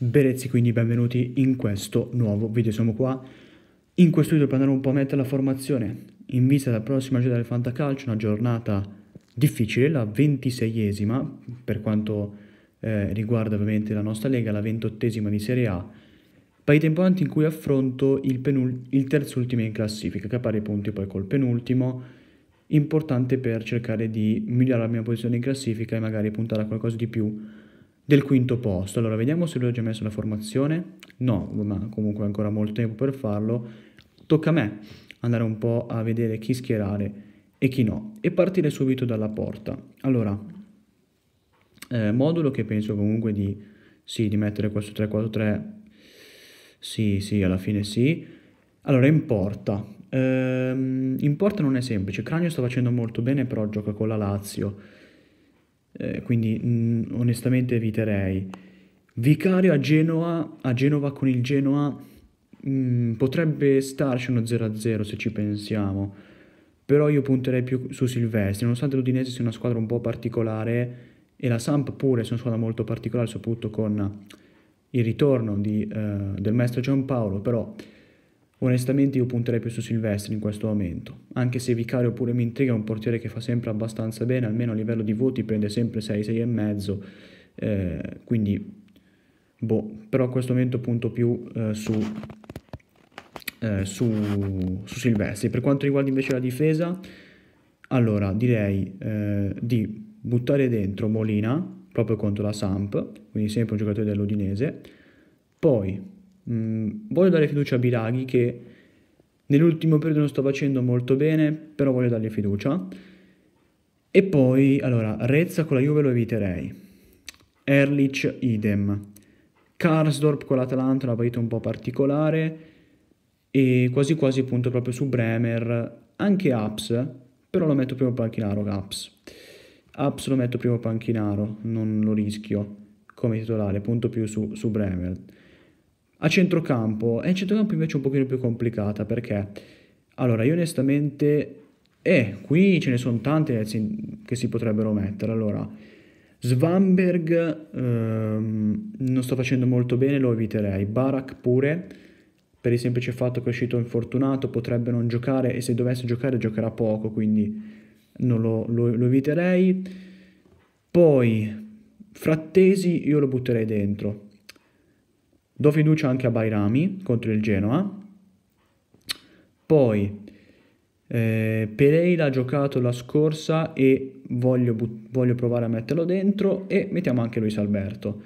Berezzi, quindi benvenuti in questo nuovo video. Siamo qua in questo video per andare un po' a mettere la formazione in vista della prossima giornata del Fantacalcio, una giornata difficile, la ventiseiesima per quanto eh, riguarda ovviamente la nostra Lega, la ventottesima di Serie A. Partita importante in cui affronto il, penul- il terzo ultimo in classifica, che pari punti poi col penultimo, importante per cercare di migliorare la mia posizione in classifica e magari puntare a qualcosa di più del quinto posto. Allora, vediamo se lui ha già messo la formazione. No, ma comunque ancora molto tempo per farlo. Tocca a me andare un po' a vedere chi schierare e chi no. E partire subito dalla porta. Allora, eh, modulo che penso comunque di, sì, di mettere questo 3-4-3. Sì, sì, alla fine sì. Allora, in porta. Ehm, in porta non è semplice. Cranio sta facendo molto bene, però gioca con la Lazio eh, quindi mh, mm, onestamente eviterei. Vicario a Genoa, a Genova con il Genoa mm, potrebbe starci uno 0-0 se ci pensiamo, però io punterei più su Silvestri, nonostante l'Udinese sia una squadra un po' particolare e la Samp pure sia una squadra molto particolare, soprattutto con il ritorno di, uh, del maestro Giampaolo, però Onestamente io punterei più su Silvestri in questo momento, anche se Vicario pure mi intriga, è un portiere che fa sempre abbastanza bene, almeno a livello di voti prende sempre 6, 6 e mezzo, eh, quindi boh, però a questo momento punto più eh, su, eh, su, su, Silvestri. Per quanto riguarda invece la difesa, allora direi eh, di buttare dentro Molina, proprio contro la Samp, quindi sempre un giocatore dell'Udinese, poi Mm, voglio dare fiducia a Biraghi che nell'ultimo periodo non sto facendo molto bene, però voglio dargli fiducia. E poi, allora, Rezza con la Juve lo eviterei. Erlich idem. Karsdorp con l'Atalanta una partita un po' particolare e quasi quasi punto proprio su Bremer, anche Aps, però lo metto primo panchinaro Aps. Aps lo metto primo panchinaro, non lo rischio come titolare, punto più su, su Bremer. A centrocampo, e a centrocampo invece è un pochino più complicata perché, allora io onestamente, eh, qui ce ne sono tante che si potrebbero mettere, allora, Svanberg ehm, non sto facendo molto bene, lo eviterei, Barak pure, per il semplice fatto che è uscito infortunato, potrebbe non giocare e se dovesse giocare giocherà poco, quindi non lo, lo, lo eviterei. Poi, Frattesi io lo butterei dentro, Do fiducia anche a Bairami contro il Genoa. Poi eh, Pereira ha giocato la scorsa e voglio, voglio, provare a metterlo dentro e mettiamo anche Luis Alberto.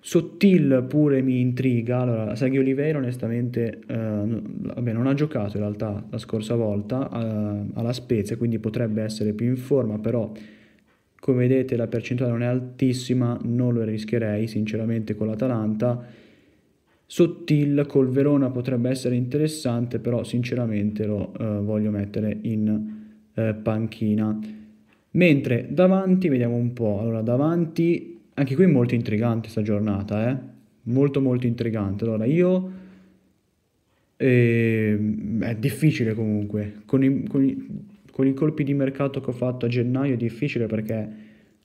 Sottil pure mi intriga, allora Sergio Oliveira onestamente eh, vabbè, non ha giocato in realtà la scorsa volta eh, alla Spezia, quindi potrebbe essere più in forma, però come vedete la percentuale non è altissima, non lo rischierei sinceramente con l'Atalanta. Sottil col Verona potrebbe essere interessante, però sinceramente lo eh, voglio mettere in eh, panchina. Mentre davanti, vediamo un po', allora davanti, anche qui è molto intrigante questa giornata, eh? molto molto intrigante. Allora io, eh, è difficile comunque, con i, con i con i colpi di mercato che ho fatto a gennaio è difficile perché,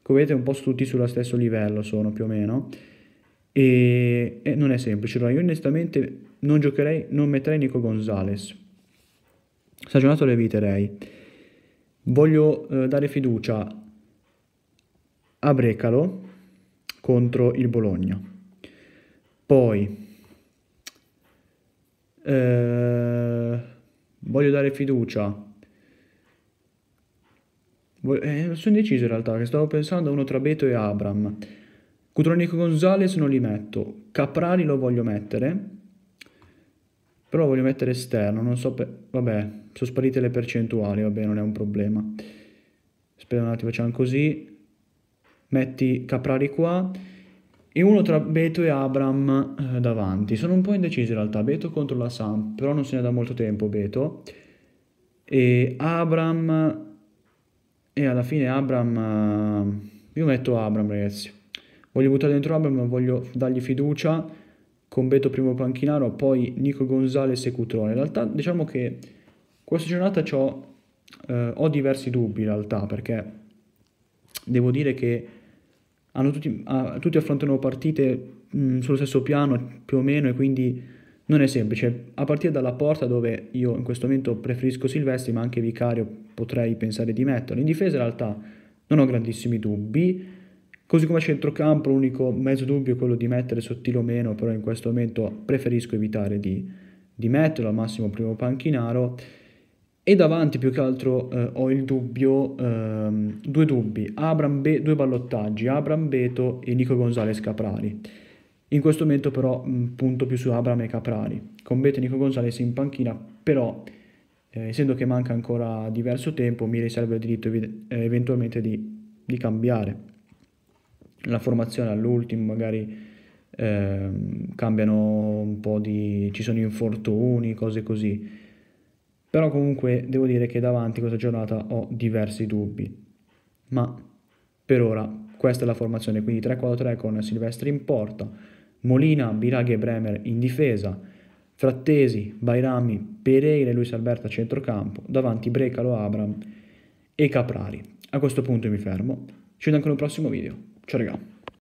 come vedete, un po' tutti sullo stesso livello sono più o meno. E, e non è semplice. Allora, io onestamente non giocherei, non metterei Nico Gonzalez. Stagionato lo eviterei. Voglio eh, dare fiducia a Brecalo contro il Bologna. Poi eh, voglio dare fiducia eh, sono indeciso in realtà, che stavo pensando a uno tra Beto e Abram. Cutronico Gonzalez non li metto, Caprari lo voglio mettere, però lo voglio mettere esterno, non so per... vabbè, sono sparite le percentuali, vabbè, non è un problema. Aspetta un attimo, facciamo così, metti Caprari qua e uno tra Beto e Abram eh, davanti. Sono un po' indeciso in realtà, Beto contro la Samp, però non se ne da molto tempo Beto. E Abram e alla fine Abram, uh, io metto Abram ragazzi, voglio buttare dentro Abram voglio dargli fiducia con Beto primo panchinaro, poi Nico Gonzalez e Cutrone. In realtà diciamo che questa giornata eh, ho diversi dubbi in realtà perché devo dire che tutti, ah, tutti affrontano partite mh, sullo stesso piano più o meno e quindi non è semplice. A partire dalla porta dove io in questo momento preferisco Silvestri ma anche Vicario potrei pensare di metterlo. In difesa in realtà non ho grandissimi dubbi. Così come a centrocampo l'unico mezzo dubbio è quello di mettere sottile o meno, però in questo momento preferisco evitare di, di metterlo al massimo primo panchinaro. E davanti più che altro eh, ho il dubbio, ehm, due dubbi, Abram Be- due ballottaggi, Abram Beto e Nico Gonzalez Caprari. In questo momento però mh, punto più su Abram e Caprari, con Beto e Nico Gonzalez in panchina, però eh, essendo che manca ancora diverso tempo mi riservo il diritto ev- eventualmente di, di cambiare la formazione all'ultimo magari eh, cambiano un po' di... ci sono infortuni, cose così. Però comunque devo dire che davanti a questa giornata ho diversi dubbi. Ma per ora questa è la formazione, quindi 3-4-3 con Silvestri in porta, Molina, Biraghi e Bremer in difesa, Frattesi, Bairami, Pereira e Luis Alberto a centrocampo, davanti Brecalo, Abram e Caprari. A questo punto mi fermo, ci vediamo con il prossimo video. Ciao raga.